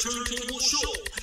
Turntable Show.